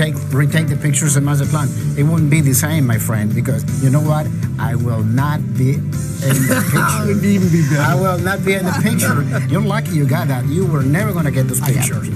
take retake the pictures of Mazatlan, it wouldn't be the same, my friend, because you know what? I will not be in the picture. would even be better. I will not be in the picture. You're lucky you got that. You were never gonna get those pictures.